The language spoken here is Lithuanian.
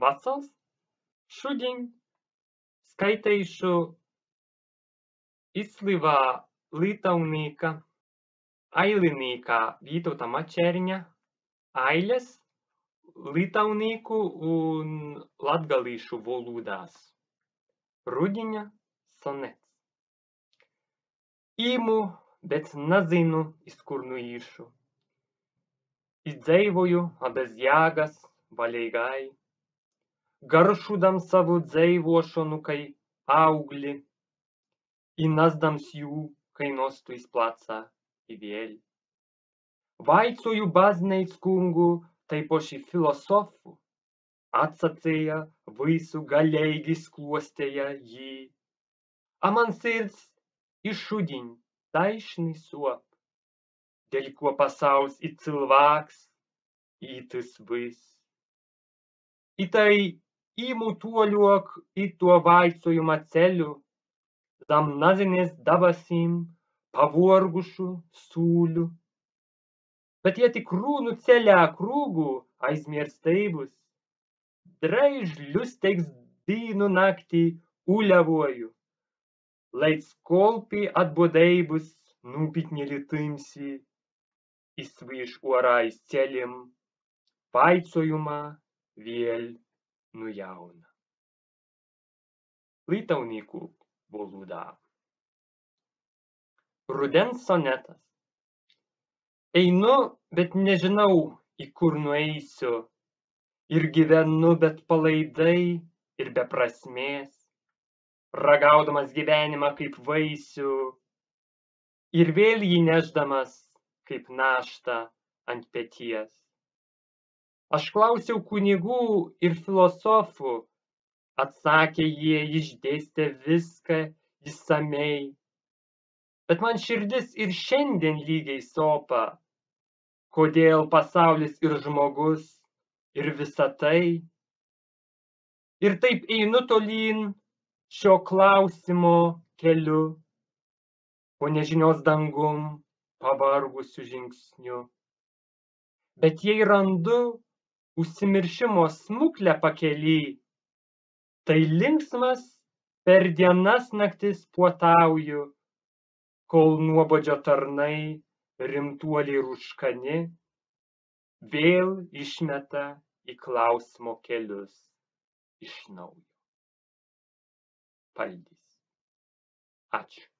Vacels. Šodien skaitīšu izslīvā lītaunīka, ailinīka Vītauta Mačerņa ailes lītaunīku un latgalīšu volūdās. Rudiņa sonets. Īmu, bet nazinu, iz kur nu īšu. Izdzīvoju bez jēgas, vaļīgai, garšudam savu dzīvošanu kai augli, i nazdams jū, kai nostu iz placa i vēl. Vaicoju bazneic kungu, tai poši filosofu, atsacīja visu gaļīgi sklostēja jī. A man sirds i šudiņ taišni sop, dēļ ko pasauls i cilvēks, ītis vis. I tai īmu toļok i to vaicojuma ceļu, zam nazinies dabasim, pavorgušu sūļu. Bet ja tik rūnu ceļā krūgu aizmirstības, dreiž ļusteiks dīnu naktī uļavoju, līdz kolpi atbodējības nūpitņeli tymsi, izsvīš orā iz ceļiem, vaicojumā vēl nu jauna. Lītaunīku valodā. Rudens sonetas. Einu, bet nežinau, į kur nueisiu. Ir gyvenu, bet palaidai ir be prasmės. Ragaudamas gyvenimą kaip vaisių. Ir vėl jį neždamas kaip naštą ant peties. Aš klausiau kunigų ir filosofų, atsakė jie išdėstė viską įsamei. Bet man širdis ir šiandien lygiai sopa, kodėl pasaulis ir žmogus ir visa tai. Ir taip einu tolyn šio klausimo keliu, po nežinios dangum pavargusiu žingsniu. Bet jei randu užsimiršimo smuklę pakely, tai linksmas per dienas naktis puotauju, kol nuobodžio tarnai rimtuoliai rūškani vėl išmeta į klausimo kelius iš naujo. Paldys. Ačiū.